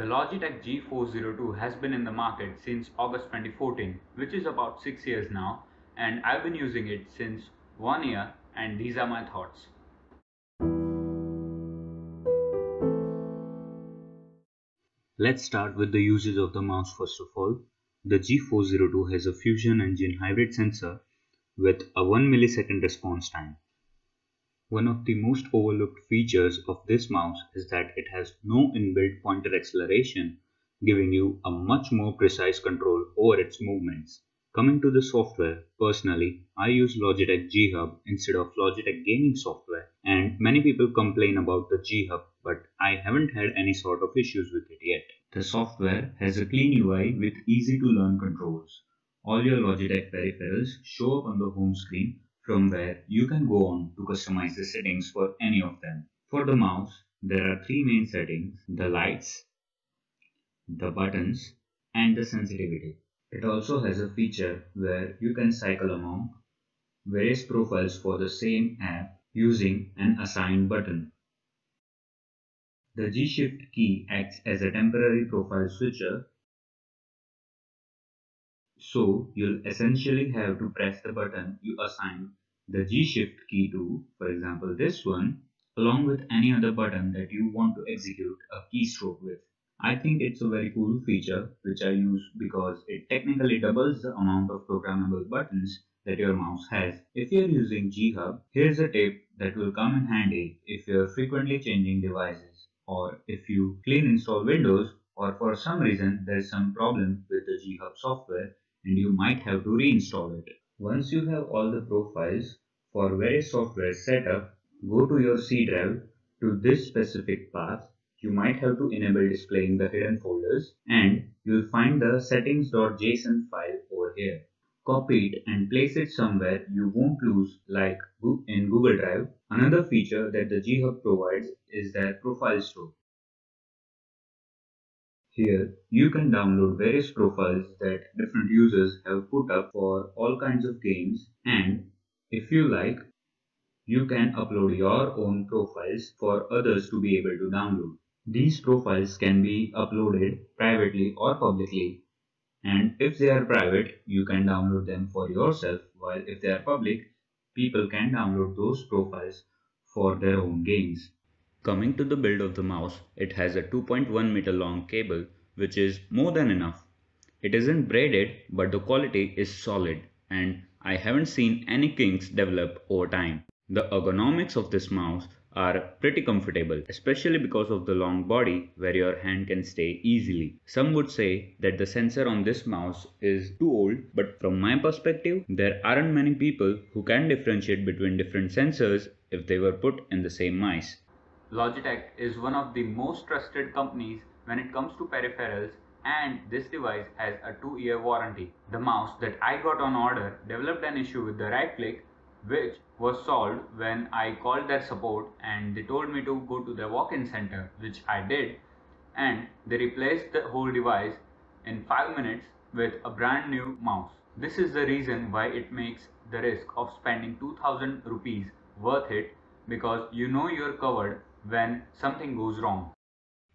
The Logitech G402 has been in the market since August 2014, which is about 6 years now, and I've been using it since 1 year and these are my thoughts. Let's start with the uses of the mouse first of all. The G402 has a Fusion Engine hybrid sensor with a 1 millisecond response time. One of the most overlooked features of this mouse is that it has no inbuilt pointer acceleration, giving you a much more precise control over its movements. Coming to the software, personally, I use Logitech G Hub instead of Logitech gaming software and many people complain about the G Hub but I haven't had any sort of issues with it yet. The software has a clean UI with easy to learn controls. All your Logitech peripherals show up on the home screen from where you can go on to customize the settings for any of them. For the mouse, there are three main settings, the lights, the buttons and the sensitivity. It also has a feature where you can cycle among various profiles for the same app using an assigned button. The G-Shift key acts as a temporary profile switcher, so you'll essentially have to press the button you assign the G-Shift key to, for example this one, along with any other button that you want to execute a keystroke with. I think it's a very cool feature which I use because it technically doubles the amount of programmable buttons that your mouse has. If you're using G-Hub, here's a tip that will come in handy if you're frequently changing devices or if you clean install Windows or for some reason there's some problem with the G-Hub software and you might have to reinstall it. Once you have all the profiles for various software set up, go to your C drive to this specific path. You might have to enable displaying the hidden folders and you'll find the settings.json file over here. Copy it and place it somewhere you won't lose like in Google Drive. Another feature that the GHub provides is their profile store. Here, you can download various profiles that different users have put up for all kinds of games and if you like, you can upload your own profiles for others to be able to download. These profiles can be uploaded privately or publicly and if they are private, you can download them for yourself while if they are public, people can download those profiles for their own games. Coming to the build of the mouse, it has a 2.1 meter long cable which is more than enough. It isn't braided but the quality is solid and I haven't seen any kinks develop over time. The ergonomics of this mouse are pretty comfortable, especially because of the long body where your hand can stay easily. Some would say that the sensor on this mouse is too old, but from my perspective, there aren't many people who can differentiate between different sensors if they were put in the same mice. Logitech is one of the most trusted companies when it comes to peripherals and this device has a 2-year warranty. The mouse that I got on order developed an issue with the right click which was solved when I called their support and they told me to go to the walk-in center which I did and they replaced the whole device in 5 minutes with a brand new mouse. This is the reason why it makes the risk of spending 2000 rupees worth it because you know you're covered when something goes wrong.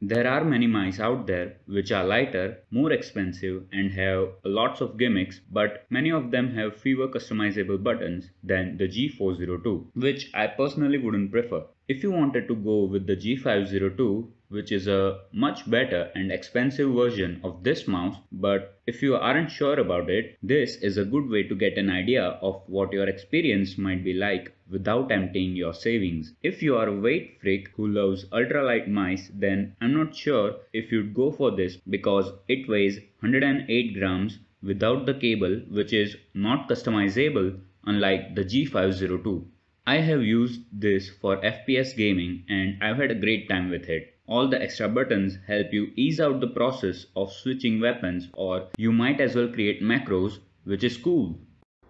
There are many mice out there which are lighter, more expensive and have lots of gimmicks but many of them have fewer customizable buttons than the G402 which I personally wouldn't prefer. If you wanted to go with the G502 which is a much better and expensive version of this mouse but if you aren't sure about it this is a good way to get an idea of what your experience might be like without emptying your savings. If you are a weight freak who loves ultralight mice then I'm not sure if you'd go for this because it weighs 108 grams without the cable which is not customizable unlike the G502. I have used this for FPS gaming and I've had a great time with it. All the extra buttons help you ease out the process of switching weapons or you might as well create macros which is cool.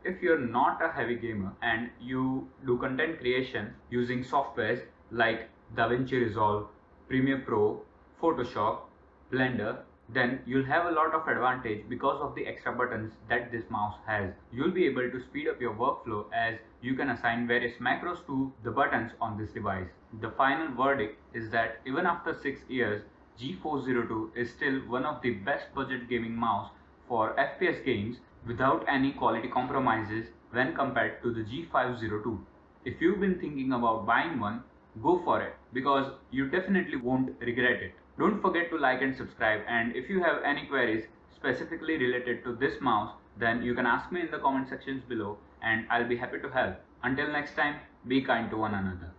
If you're not a heavy gamer and you do content creation using softwares like DaVinci Resolve, Premiere Pro, Photoshop, Blender then you'll have a lot of advantage because of the extra buttons that this mouse has. You'll be able to speed up your workflow as you can assign various macros to the buttons on this device. The final verdict is that even after 6 years, G402 is still one of the best budget gaming mouse for FPS games without any quality compromises when compared to the G502. If you've been thinking about buying one, go for it because you definitely won't regret it. Don't forget to like and subscribe and if you have any queries specifically related to this mouse then you can ask me in the comment sections below and I'll be happy to help. Until next time, be kind to one another.